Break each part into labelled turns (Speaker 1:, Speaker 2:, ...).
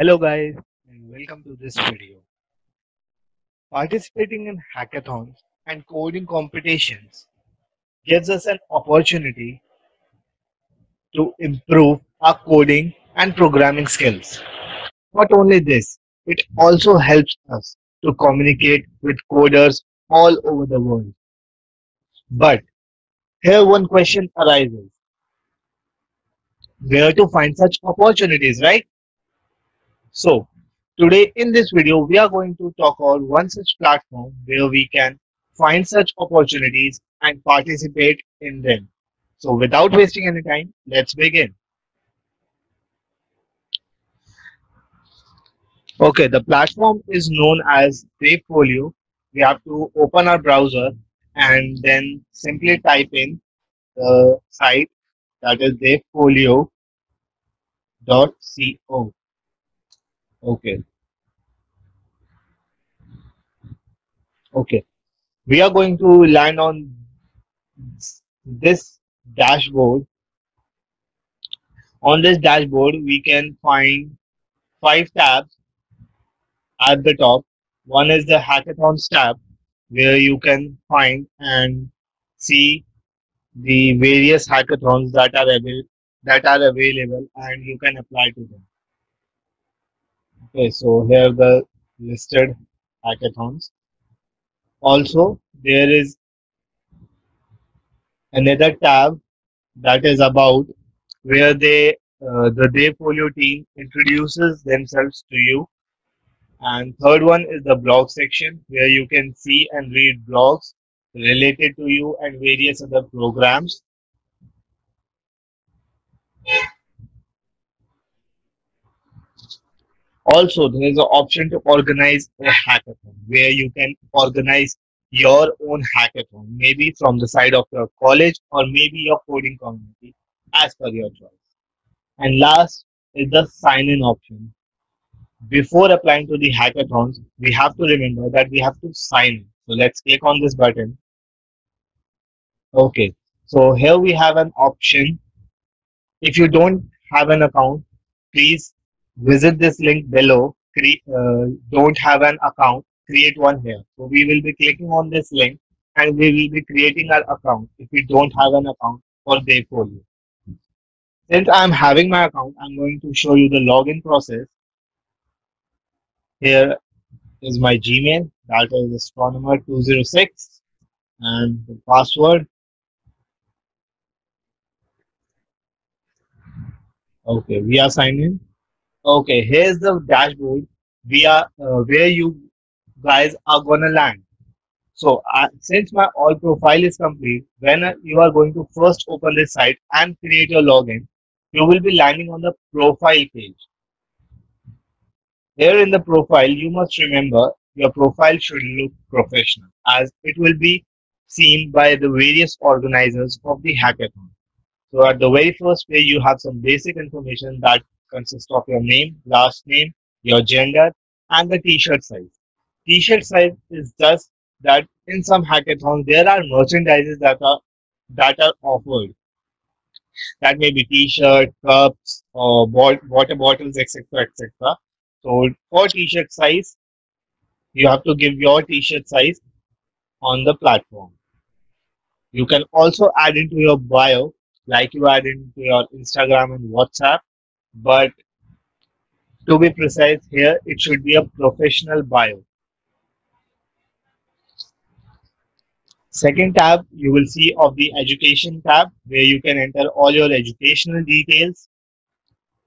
Speaker 1: Hello guys and welcome to this video. Participating in hackathons and coding competitions gives us an opportunity to improve our coding and programming skills. Not only this, it also helps us to communicate with coders all over the world. But here one question arises. Where to find such opportunities, right? So today in this video, we are going to talk about one such platform where we can find such opportunities and participate in them. So without wasting any time, let's begin. Okay, the platform is known as Devfolio. We have to open our browser and then simply type in the site that is devfolio.co. Okay, okay. We are going to land on this dashboard. On this dashboard, we can find five tabs at the top. One is the hackathons tab where you can find and see the various hackathons that are avail- that are available and you can apply to them. Okay, so here the listed hackathons. Also, there is another tab that is about where they uh, the Devfolio team introduces themselves to you. And third one is the blog section where you can see and read blogs related to you and various other programs. Also, there is an option to organize a hackathon where you can organize your own hackathon, maybe from the side of your college or maybe your coding community as per your choice. And last is the sign in option. Before applying to the hackathons, we have to remember that we have to sign in. So let's click on this button. Okay. So here we have an option. If you don't have an account, please visit this link below. Cre- uh, don't have an account, create one here. So we will be clicking on this link and we will be creating our account if we don't have an account for Devfolio. Since I'm having my account, I'm going to show you the login process. Here is my Gmail, that is astronomer206, and the password. Okay, we are signed in. Okay, here's the dashboard. We are uh, where you guys are gonna land. So uh, since my all profile is complete, when uh, you are going to first open this site and create your login, you will be landing on the profile page. Here in the profile, you must remember your profile should look professional as it will be seen by the various organizers of the hackathon. So at the very first page, you have some basic information that consists of your name, last name, your gender, and the t-shirt size. T-shirt size is just that in some hackathons there are merchandises that are that are offered. That may be t-shirt, cups, or water bottles, etc., etc. So for t-shirt size, you have to give your t-shirt size on the platform. You can also add into your bio, like you add into your Instagram and WhatsApp, but to be precise here, it should be a professional bio. Second tab, you will see of the education tab where you can enter all your educational details.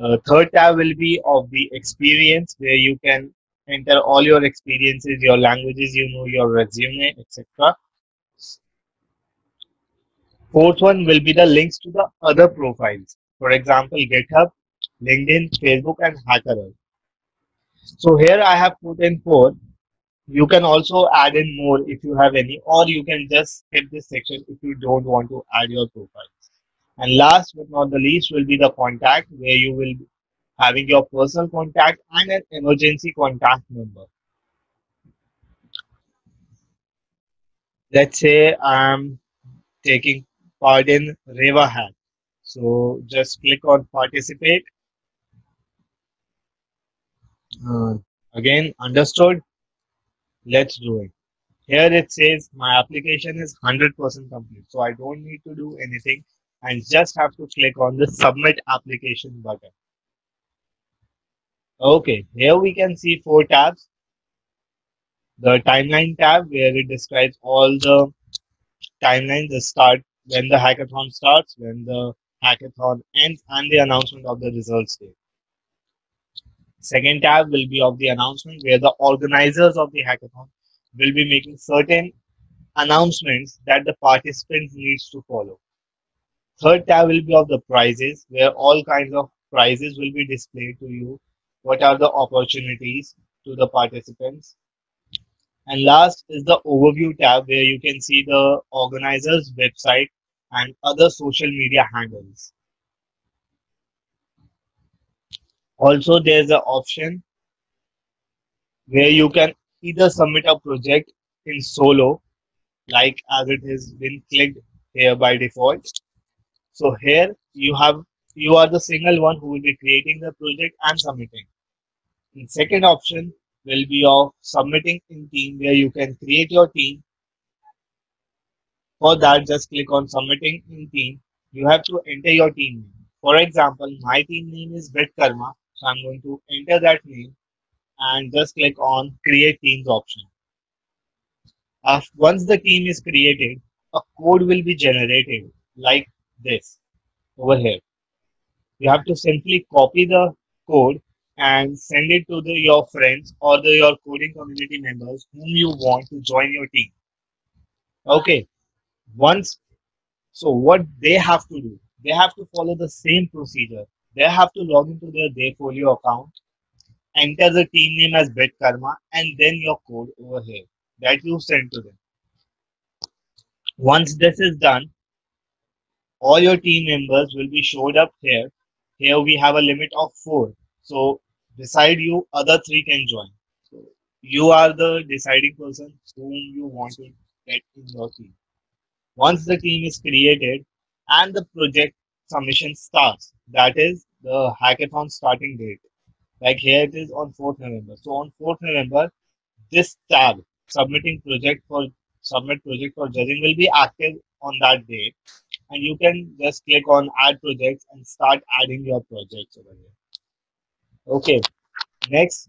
Speaker 1: Uh, third tab will be of the experience where you can enter all your experiences, your languages, you know, your resume, etc. Fourth one will be the links to the other profiles. For example, GitHub, LinkedIn, Facebook, and HackerUp. So here I have put in four. You can also add in more if you have any, or you can just skip this section if you don't want to add your profiles. And last but not the least will be the contact where you will be having your personal contact and an emergency contact number. Let's say I'm taking part in Reva. So just click on participate. Uh, again, understood? Let's do it. Here it says my application is 100% complete. So I don't need to do anything and just have to click on the submit application button. Okay, here we can see four tabs. The timeline tab where it describes all the timelines, the start, when the hackathon starts, when the hackathon ends, and the announcement of the results date. Second tab will be of the announcement where the organizers of the hackathon will be making certain announcements that the participants needs to follow. Third tab will be of the prizes where all kinds of prizes will be displayed to you. What are the opportunities to the participants? And last is the overview tab where you can see the organizer's website and other social media handles. Also, there's an option where you can either submit a project in solo, like as it has been clicked here by default. So here you have you are the single one who will be creating the project and submitting. The second option will be of submitting in team where you can create your team. For that, just click on submitting in team. You have to enter your team name. For example, my team name is Karma, So I'm going to enter that name and just click on create teams option. After, once the team is created, a code will be generated like this over here. You have to simply copy the code and send it to the, your friends or the, your coding community members whom you want to join your team. Okay, once, so what they have to do, they have to follow the same procedure. They have to log into their Devfolio account, enter the team name as BitKarma, and then your code over here that you send to them. Once this is done, all your team members will be showed up here. Here we have a limit of four. So beside you, other three can join. So you are the deciding person whom you want to get in your team. Once the team is created and the project submission starts, that is the hackathon starting date. Like here it is on 4th November. So on 4th November, this tab submitting project for submit project for judging will be active on that date. And you can just click on add projects and start adding your projects over here. Okay. Next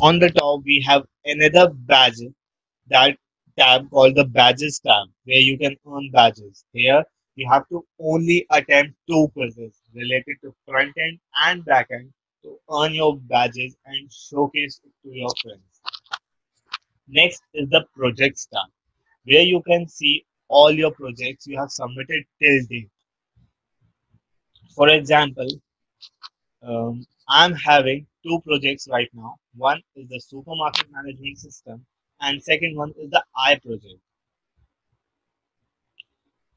Speaker 1: on the top we have another badge that tab called the badges tab where you can earn badges. Here you have to only attempt two quizzes related to front end and back end to earn your badges and showcase it to your friends next is the projects tab where you can see all your projects you have submitted till date. For example, um, I'm having two projects right now. One is the supermarket management system and second one is the I project.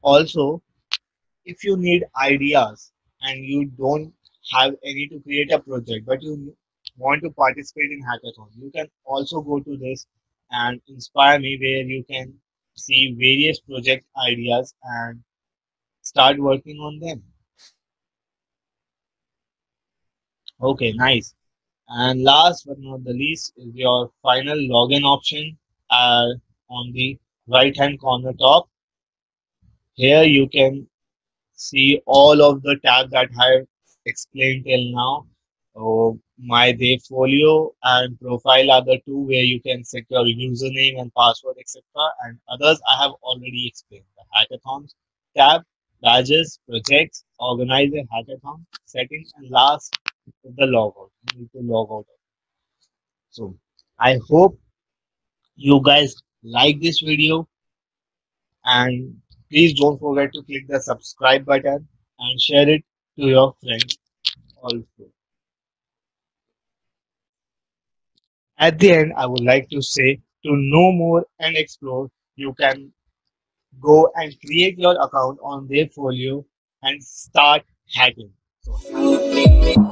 Speaker 1: Also, if you need ideas and you don't have any to create a project, but you want to participate in hackathon, you can also go to this and inspire me where you can see various project ideas and start working on them. Okay, nice. And last but not the least is your final login option uh, on the right hand corner top. Here you can see all of the tabs that I have explained till now. So my Devfolio and profile are the two where you can set your username and password, etc. And others I have already explained. The hackathons tab, badges, projects, organize a hackathon, settings, and last the logout. You need to log out. So I hope you guys like this video and please don't forget to click the subscribe button and share it to your friends also. At the end, I would like to say to know more and explore, you can go and create your account on Devfolio and start hacking. So,